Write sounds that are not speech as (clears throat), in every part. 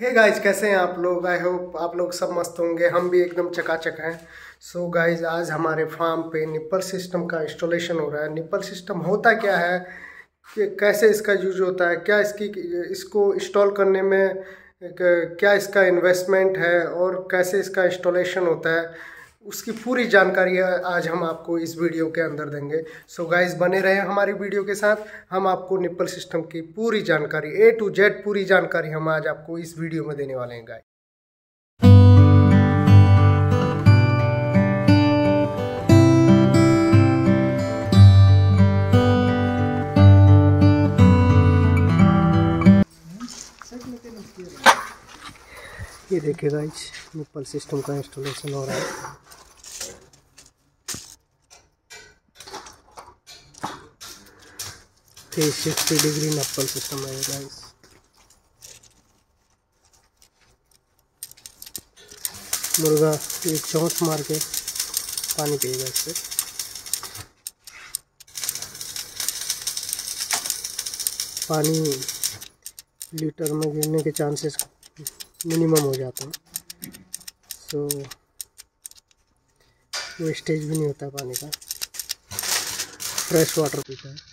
हे hey guys कैसे हैं आप लोग? आई होप आप लोग सब मस्त होंगे। हम भी एकदम चकाचक हैं। सो so गाइज़ आज हमारे फार्म पे निप्पल सिस्टम का इंस्टॉलेशन हो रहा है। निप्पल सिस्टम होता क्या है? कि कैसे इसका यूज़ होता है? क्या इसकी, इसको इंस्टॉल करने में क्या इसका इन्वेस्टमेंट है? और कैसे इसका इंस्टॉलेशन होता है? उसकी पूरी जानकारी आज हम आपको इस वीडियो के अंदर देंगे। सो so गाइस बने रहे हमारी वीडियो के साथ। हम आपको निप्पल सिस्टम की पूरी जानकारी ए टू जेड पूरी जानकारी हम आज आपको इस वीडियो में देने वाले हैं गाइस ये देखिए गाइस निप्पल सिस्टम का इंस्टॉलेशन हो रहा है। सिक्सटी डिग्री नप्पल सिस्टम है गाइस मुर्गा एक चौंच मार के पानी पिएगा इससे पानी लीटर में गिरने के चांसेस मिनिमम हो जाता हैं। सो वेस्टेज भी नहीं होता पानी का। फ्रेश वाटर पीता है।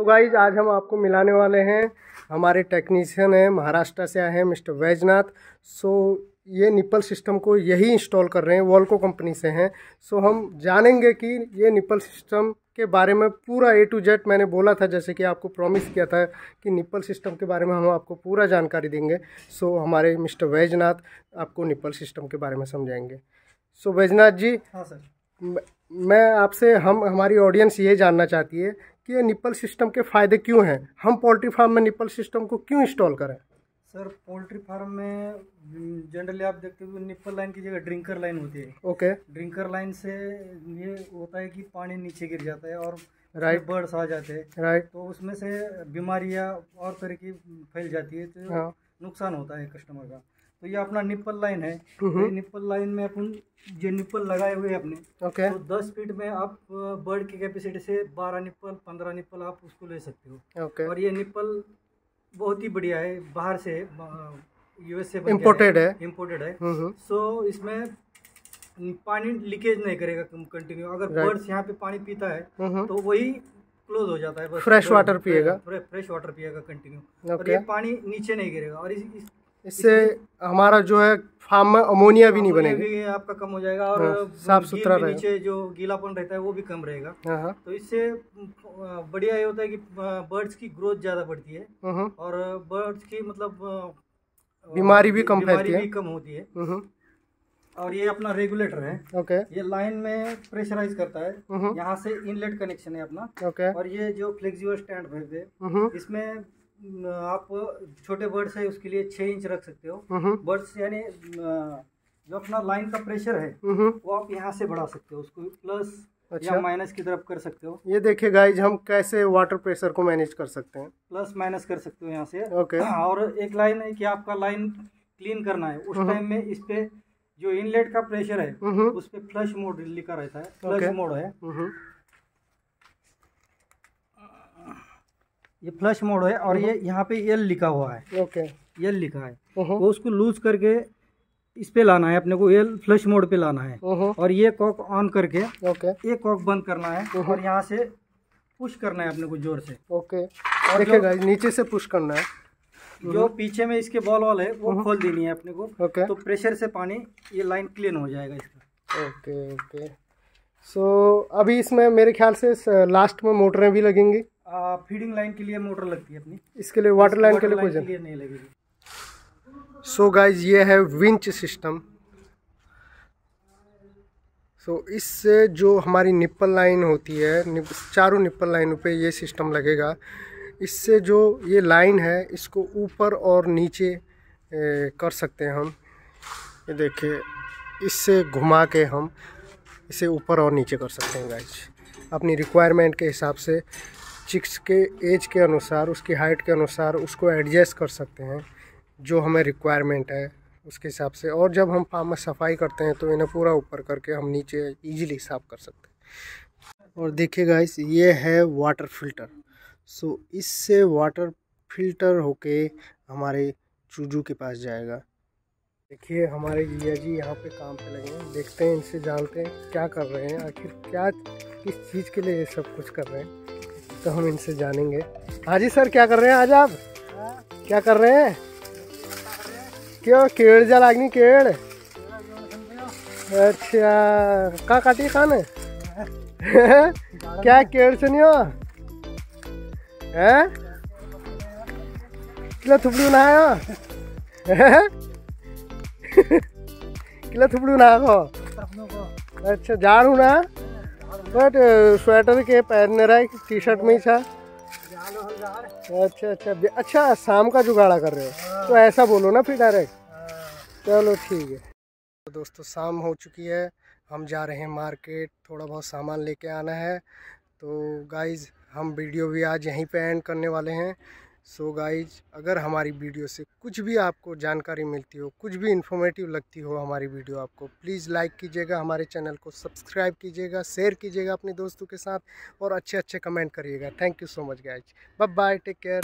तो गाइज़ आज हम आपको मिलाने वाले हैं। हमारे टेक्नीशियन हैं महाराष्ट्र से आए हैं मिस्टर वैजनाथ। सो ये निपल सिस्टम को यही इंस्टॉल कर रहे हैं वॉल्को कंपनी से हैं। सो हम जानेंगे कि ये निपल सिस्टम के बारे में पूरा ए टू जेड मैंने बोला था जैसे कि आपको प्रॉमिस किया था कि निपल सिस्टम के बारे में हम आपको पूरा जानकारी देंगे। सो हमारे मिस्टर वैजनाथ आपको निपल सिस्टम के बारे में समझाएँगे। सो वैजनाथ जी हाँ सर। मैं आपसे हम हमारी ऑडियंस ये जानना चाहती है कि ये निप्पल सिस्टम के फ़ायदे क्यों हैं? हम पोल्ट्री फार्म में निप्पल सिस्टम को क्यों इंस्टॉल करें? सर पोल्ट्री फार्म में जनरली आप देखते हो निप्पल लाइन की जगह ड्रिंकर लाइन होती है। ओके। ड्रिंकर लाइन से ये होता है कि पानी नीचे गिर जाता है और राइट बर्ड्स आ जाते हैं। राइट तो उसमें से बीमारियाँ और तरह की फैल जाती है तो हाँ। नुकसान होता है कस्टमर का। तो ये अपना निप्पल लाइन है। तो निप्पल लाइन में अपन जो निप्पल लगाए हुए अपने। ओके तो दस फीट में आप बर्ड की कैपेसिटी से बारह निप्पल पंद्रह निप्पल आप उसको ले सकते हो। ओके और ये निप्पल बहुत ही बढ़िया है बाहर से यूएस से Imported है। इम्पोर्टेड है। सो इसमें पानी लीकेज नहीं करेगा कंटिन्यू अगर बर्ड्स यहाँ पे पानी पीता है तो वही क्लोज हो जाता है। बस Fresh water पिएगा। फ्रेश वाटर पिएगा कंटिन्यू और ये पानी नीचे नहीं गिरेगा। और इस इससे हमारा जो है फार्म में अमोनिया भी नहीं बनेगी। आपका कम हो जाएगा और हाँ, साफ़ सुथरा रहेगा। नीचे जो गीलापन रहता है वो भी कम रहेगा। हाँ हाँ। तो इससे बढ़िया ये होता है कि बर्ड्स की ग्रोथ ज़्यादा बढ़ती है। और बर्ड्स की मतलब बीमारी भी कम फैलती है। कम होती है। और ये अपना रेगुलेटर है। ओके। ये लाइन में प्रेशराइज करता है। यहाँ से इनलेट कनेक्शन है अपना। ओके। और ये जो फ्लेक्सिबल स्टैंड है हम्म इसमें आप छोटे बर्ड्स है उसके लिए छः इंच रख सकते हो। हम्म। बर्ड्स यानी जो अपना लाइन का प्रेशर है हम्म। वो आप यहाँ से बढ़ा सकते हो उसको प्लस अच्छा। माइनस की तरफ़ कर सकते हो। ये देखिए गाइज़ हम कैसे वाटर प्रेशर को मैनेज कर सकते हैं। प्लस माइनस कर सकते हो यहाँ से। ओके (clears throat) और एक लाइन है कि आपका लाइन क्लीन करना है। उस टाइम में इस पे जो इनलेट का प्रेशर है हम्म। उस पे फ्लश मोड लिखा रहता है। फ्लश मोड है। ये फ्लश मोड है और ये यहाँ पे एल लिखा हुआ है। ओके एल लिखा है। हम्म। वो उसको लूज करके इस पे लाना है अपने को एल फ्लश मोड पे लाना है। हम्म। और ये कॉक ऑन करके ओके ये कॉक बंद करना है और यहाँ से पुश करना है अपने को ज़ोर से। ओके और देखिए जो- नीचे से पुश करना है। जो पीछे में इसके बॉल वॉल है वो खोल देनी है अपने को। ओके तो प्रेशर से पानी ये लाइन क्लीन हो जाएगा इसका। ओके ओके सो so, अभी इसमें मेरे ख्याल से लास्ट में मोटरें भी लगेंगी। फीडिंग लाइन के लिए मोटर लगती है अपनी। इसके लिए वाटर लाइन के लिए कोई नहीं लगेगी। सो गाइज़ ये है विंच सिस्टम सो so, इससे जो हमारी निप्पल लाइन होती है निप, चारों निप्पल लाइनों पे ये सिस्टम लगेगा। इससे जो ये लाइन है इसको ऊपर और नीचे ए, कर सकते हैं हम। ये देखिए इससे घुमा के हम इसे ऊपर और नीचे कर सकते हैं गाइज़ अपनी रिक्वायरमेंट के हिसाब से चिक्स के एज के अनुसार, उसकी हाइट के अनुसार, उसको एडजस्ट कर सकते हैं, जो हमें रिक्वायरमेंट है, उसके हिसाब से. और जब हम फार्म में सफ़ाई करते हैं तो इन्हें पूरा ऊपर करके हम नीचे इजीली साफ़ कर सकते हैं. और देखिए गाइस ये है वाटर फ़िल्टर सो इससे वाटर फ़िल्टर होके हमारे चूजू के पास जाएगा. देखिए, हमारे जिया जी यहाँ पे काम पे लगे हैं। देखते हैं, इनसे जानते हैं क्या कर रहे हैं, आखिर क्या, किस चीज़ के लिए ये सब कुछ कर रहे हैं तो हम इनसे जानेंगे। हाँ जी सर, क्या कर रहे हैं आज आप? क्या कर रहे हैं? क्यों, केड़ जा लागनी, केड़? अच्छा कहाँ काटी खान? क्या, केड़ से नहीं हो? हैं? थुपड़ी बनाया? किला थुपड़ी बना को अच्छा जाड़ू ना? बट स्वेटर के पहनने रहा है टी शर्ट में ही था। अच्छा अच्छा अच्छा शाम का जुगाड़ा कर रहे हो। तो ऐसा बोलो ना फिर डायरेक्ट चलो, ठीक है। तो दोस्तों, शाम हो चुकी है। हम जा रहे हैं मार्केट थोड़ा बहुत सामान लेके आना है। तो गाइज़ हम वीडियो भी आज यहीं पे एंड करने वाले हैं। सो so गाइज़ अगर हमारी वीडियो से कुछ भी आपको जानकारी मिलती हो, कुछ भी इन्फॉर्मेटिव लगती हो हमारी वीडियो आपको प्लीज़ लाइक कीजिएगा, हमारे चैनल को सब्सक्राइब कीजिएगा शेयर कीजिएगा अपने दोस्तों के साथ और अच्छे अच्छे कमेंट करिएगा। Thank you so much guys bye bye take care